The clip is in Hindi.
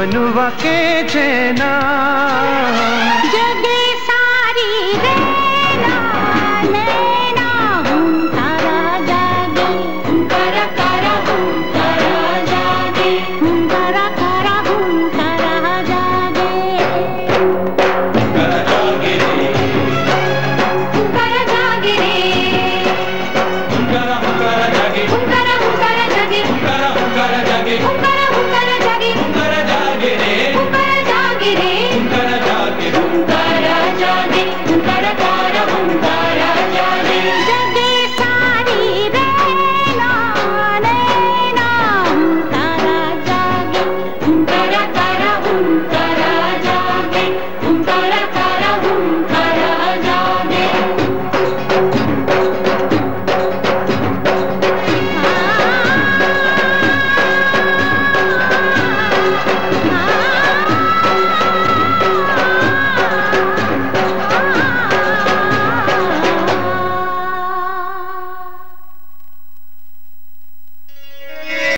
मनुवा के चेना